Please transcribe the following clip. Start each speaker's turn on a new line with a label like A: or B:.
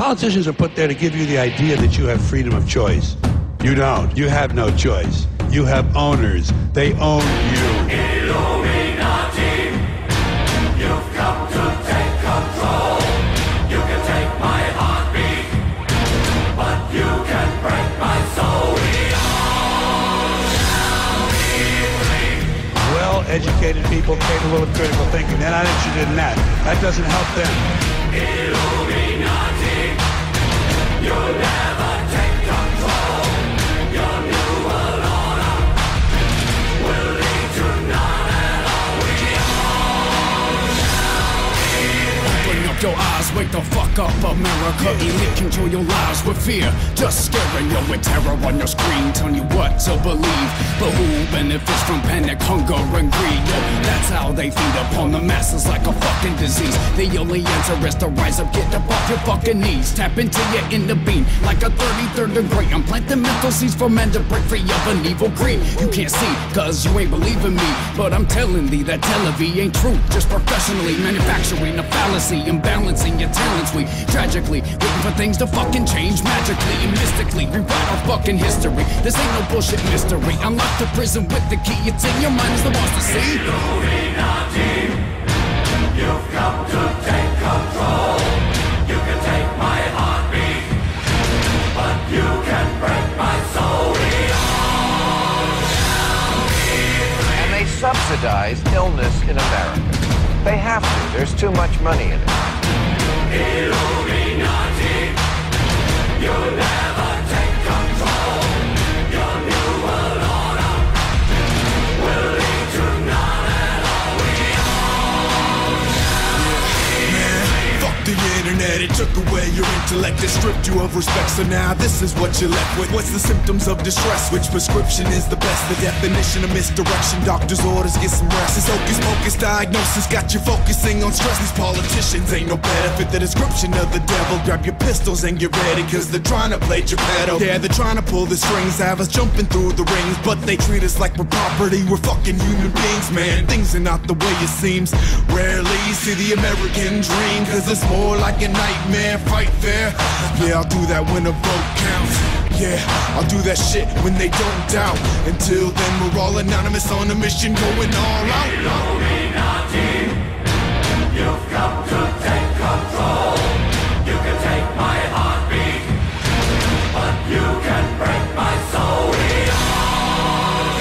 A: Politicians are put there to give you the idea that you have freedom of choice. You don't. You have no choice. You have owners. They own you.
B: Illuminati, you've come to take control. You can take my heartbeat, but you can break my soul. We.
A: Well-educated people capable of critical thinking. They're not interested in that. That doesn't help them.
B: Illuminati, you'll never
C: wake the fuck up, America. Elite control your lives with fear, just scaring you with terror on your screen, telling you what to believe. But who benefits from panic, hunger, and greed? Yo, that's how they feed upon the masses like a fucking disease. The only answer is to rise up, get up off your fucking knees, tap into your inner being like a 33rd degree. I'm planting mental seeds for men to break free of an evil greed. You can't see, cause you ain't believing me. But I'm telling thee that television ain't true, just professionally manufacturing a fallacy, imbalancing your talents. We tragically waiting for things to fucking change magically and mystically. Rewrite our fucking history. This ain't no bullshit mystery. I'm locked to prison with the key. It's in your mind as the to see.
B: Illuminati, you've come to take control. You can take my heartbeat, but you can break my soul.
D: And they subsidize illness in America. They have to. There's too much money in it.
B: Illuminati, you'll never
E: the internet, it took away your intellect, it stripped you of respect. So now this is what you're left with. What's the symptoms of distress? Which prescription is the best? The definition of misdirection. Doctor's orders, get some rest. This hocus pocus diagnosis got you focusing on stress. These politicians ain't no better fit the description of the devil. Grab your pistols and get ready, cause they're trying to play Geppetto. Yeah, they're trying to pull the strings, have us jumping through the rings, but they treat us like we're property. We're fucking human beings, man. Things are not the way it seems. Rarely see the American dream, cause it's more like a nightmare. Fight fair. Yeah, I'll do that when a vote counts. Yeah, I'll do that shit when they don't doubt. Until then, we're all anonymous on a mission going all out.